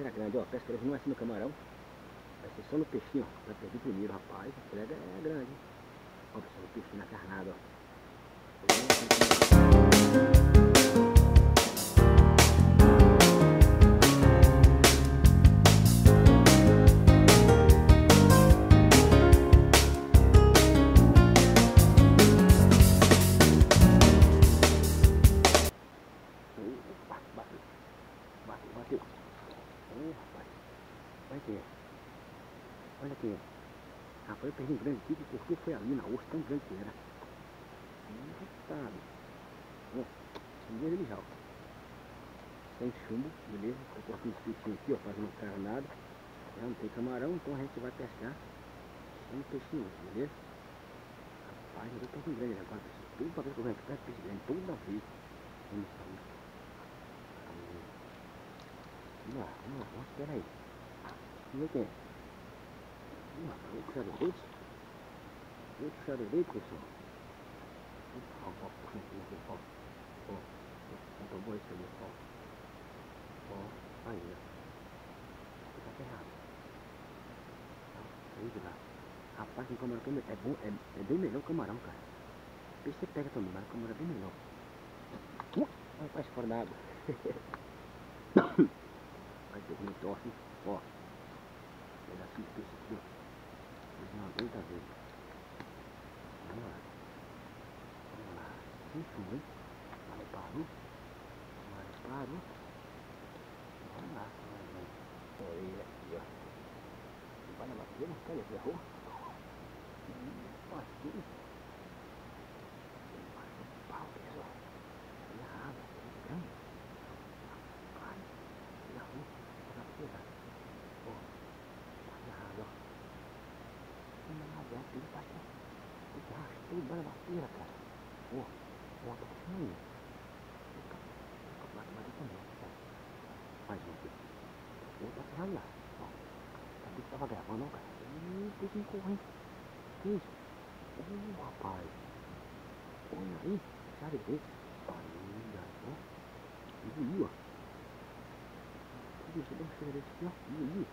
era grande, ó. Pesca não é assim no camarão. Vai ser só no peixinho, ó. Vai perder primeiro, rapaz. Pega é grande. Ó, pessoal, o peixinho na carnada, ó. Olha aqui. Rapaz, eu perdi um grande aqui, porque foi ali na osso, tão grande que era. Sabe? Ó, primeiro ele já. Sem chumbo, beleza? Eu coloquei um peixinhos aqui, ó, fazendo carnada. Já não tem camarão, então a gente vai pescar sem peixinho, beleza? Rapaz, eu tô com grande agora, pessoal. Tudo pra ver que eu venho aqui, peixe grande, toda vez. Vamos lá. Vamos lá, vamos lá, vamos, quem é. Vou puxar direito. Vou puxar direito, pessoal. Ó, ó, puxa aqui, aqui, ó. Ó, ó, tomou isso ali, ó. Ó, aí, ó. Tá ferrado. Aí, de lá. Rapaz, o camarão é bom, é, é bem melhor o camarão, cara. Peixe você pega também, mas o camarão é bem melhor. Uh, rapaz, fora d'água. Vai ter um torce, ó. Pedacinho de peixe aqui, ó. Mas não aguenta ver. Vamos lá. Vamos lá. Quem foi? Mas parou. Mas parou. Vamos lá. Olha ele aqui, ó. Vai na bateria, cadê? Ferrou? Aqui. Embaixo Ele arrastou bora na feira, cara. Ó. Ó, tá puxando aí. Vai bater também. Mais um aqui. Outra pra lá. Ó. Sabia que tava gravando, ó, cara. Ih, tem que correr, hein. Que isso? Uh, rapaz. Olha aí. Já direito. Aí, ó. Engoliu, ó. Deixa eu dar uma cheira desse aqui, ó. Engoliu.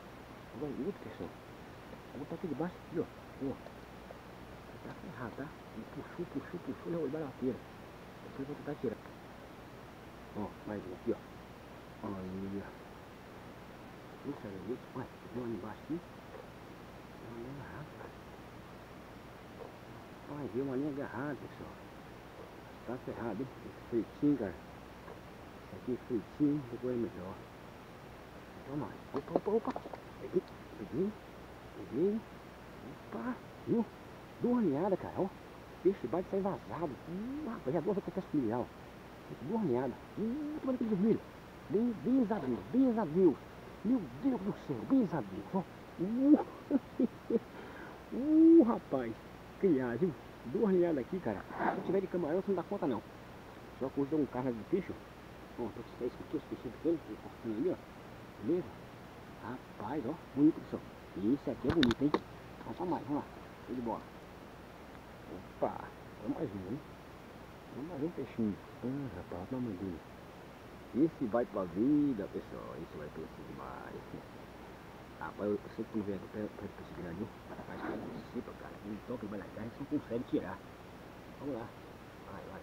Agora outro, pessoal. Vou botar aqui debaixo aqui, ó. Ó. Tá ferrado, tá? Ele puxou, puxou, puxou, levou debaixo da feira. Depois vou tentar tirar. Ó, mais um aqui, ó. Ó. Puxa, ali. Olha, deu uma embaixo aqui. Deu uma linha agarrada. Olha, deu uma linha agarrada, pessoal. Tá ferrado, hein? Esse fritinho, cara. Esse aqui é fritinho, depois é melhor. Toma mais. Opa, opa, opa. Peguei, peguei. Opa, viu? Linhadas, cara, ó. Peixe bate sai vazado. Hum, rapaz, que ó. Duas linhadas. Hum, tomando aquele vermelho. Bem, bem a Deus, bem a Deus. Meu Deus do céu, bem a Deus, ó. Uh, uh rapaz. Criar, viu? Linhadas aqui, cara. Se tiver de camarão, você não dá conta, não. Só que hoje um carne de peixe, ó. Ó, tô com esses peixinhos pequenos, cortando ali, ó. Beleza? Rapaz, ó, bonito pessoal. Esse aqui é bonito, hein? Vamos mais, vamos lá. Show de bola. Opa, vamos mais um, hein? Vamos mais um peixinho. Ah, rapaz, olha o tamanho dele. Esse vai pra vida, pessoal. Esse vai crescer demais. Rapaz, eu sei que não vem aqui do peixe grande? Mas que participa, cara. Ele toca e vai na terra, não consegue tirar. Vamos lá. Vai, vai.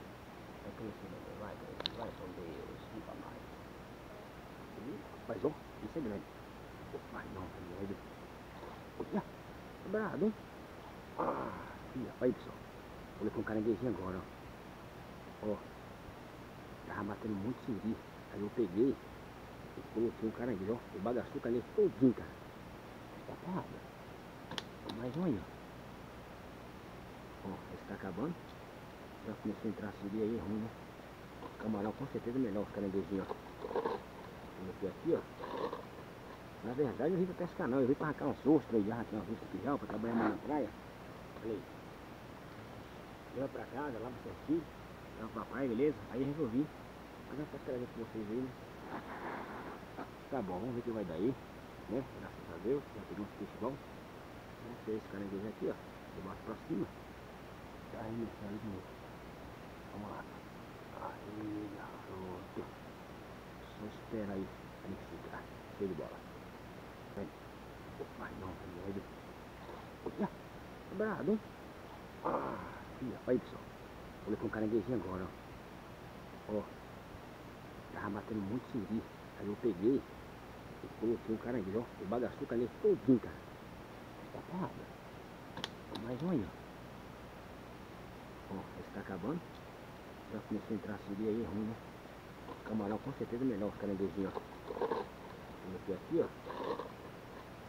Vai crescer, vai, vai, vai, com Deus. Viva mais. Mas ó, isso é grande. Mas não, é grande. Olha, brado, hein? Ah, olha, aí pessoal. Vou com um caranguejinho agora, ó. Ó. Tava batendo muito siri. Aí eu peguei e coloquei um caranguejo, ó. E bagaçou o caranguejo todinho, cara. Tá parado. Mais um aí, ó. Ó, esse tá acabando. Já começou a entrar siri aí, ruim, né? Camarão com certeza melhor os caranguejinhos, ó. Coloquei aqui, ó. Na verdade eu vim pra pescar não, eu vim pra arrancar uns ostros aí, arrancar uns ostros pirral pra trabalhar mais na praia. Falei, leva pra casa, lava certinho, leva pra praia, beleza? Aí resolvi fazer uma pescaria com vocês aí, né? Tá bom, vamos ver o que vai dar aí, né? Graças a Deus, já peguei uns peixes bons. Vamos ver esse caranguejo aqui, ó, de baixo pra cima. Tá arremessando de novo. Vamos lá. Aí, garoto. Só espera aí, aí ficar. Show de bola. Vai não, velho. Olha, tá bravo, hein? Ah, filha, olha aí, pessoal. Vou com um caranguejinho agora, ó. Ó. Tava batendo muito siri. Aí eu peguei e coloquei um caranguejo, ó. O bagaçuca nele todinho, cara. Tá parado. Mais um aí, ó. Ó, esse tá acabando. Já começou a entrar siri aí, ruim, né? Camarão com certeza melhor os caranguejinhos, ó. Coloquei aqui, ó.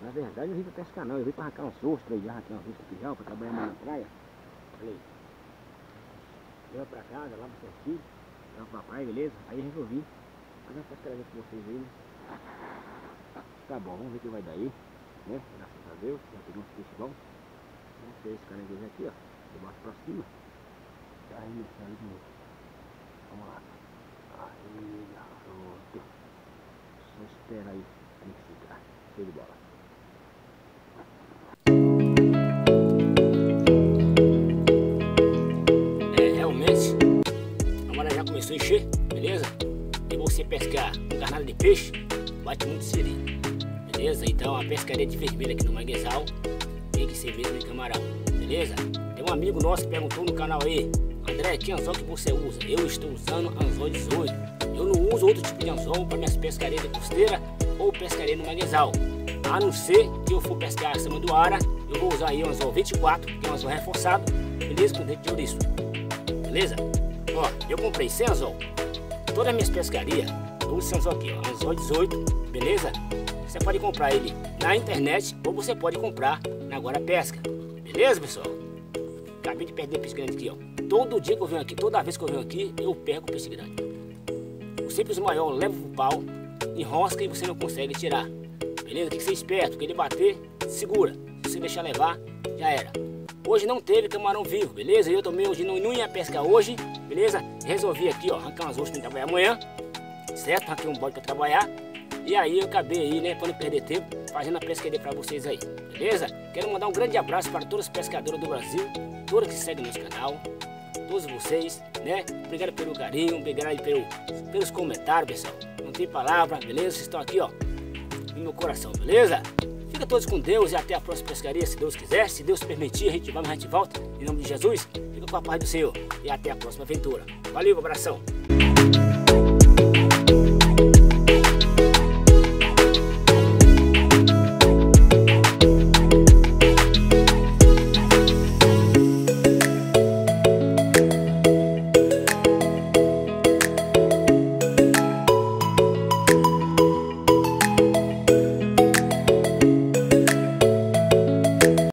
Na verdade eu vim pra pescar não, eu vim pra arrancar uns ostros aí, arrancar uns ostros aqui já, pra trabalhar na praia. Falei, eu pra casa, lá pro filho, lá pro papai, beleza? Aí eu resolvi fazer uma pescaria com vocês aí, né? Tá bom, vamos ver o que vai dar aí, né? Graças a Deus, já pegou uns peixes bons. Vamos ver esse caranguejo aqui, ó, de baixo pra cima. Arremessar aí de novo. Vamos lá. Aí, garoto. Só espera aí, tem que ficar. Show de bola. Pescar um carnada de peixe, bate muito siri, beleza? Então a pescaria de vermelho aqui no manguezal tem que ser mesmo em camarão, beleza? Tem um amigo nosso que perguntou no canal aí, André, que anzol que você usa? Eu estou usando anzol 18. Eu não uso outro tipo de anzol para minhas pescarias de costeira ou pescaria no manguezal. A não ser que eu for pescar acima do ara, eu vou usar aí o anzol 24, que é um anzol reforçado, beleza? Com dentro de ouriço, beleza? Ó, eu comprei sem anzol. Todas as minhas pescarias, esse anzol aqui, ó, anzol 18, beleza? Você pode comprar ele na internet ou você pode comprar na Agora Pesca, beleza, pessoal? Acabei de perder peixe grande aqui, ó. Todo dia que eu venho aqui, toda vez que eu venho aqui, eu perco peixe grande. O simples maior leva pro pau, enrosca e você não consegue tirar. Beleza? Tem que ser esperto, porque ele bater, segura. Se você deixar levar, já era. Hoje não teve camarão vivo, beleza? Eu também hoje não, não ia pescar hoje, beleza? Resolvi aqui, ó, arrancar umas ostras para trabalhar amanhã, certo? Arranquei um bode para trabalhar. E aí eu acabei aí, né, para não perder tempo, fazendo a pescaria para vocês aí, beleza? Quero mandar um grande abraço para todos os pescadores do Brasil, todos que seguem nosso canal, todos vocês, né? Obrigado pelo carinho, obrigado pelo, pelos comentários, pessoal. Não tem palavra, beleza? Vocês estão aqui, ó, no meu coração, beleza? Fica todos com Deus e até a próxima pescaria, se Deus quiser. Se Deus permitir, a gente vai, a gente volta. Em nome de Jesus, fica com a paz do Senhor. E até a próxima aventura. Valeu, abração.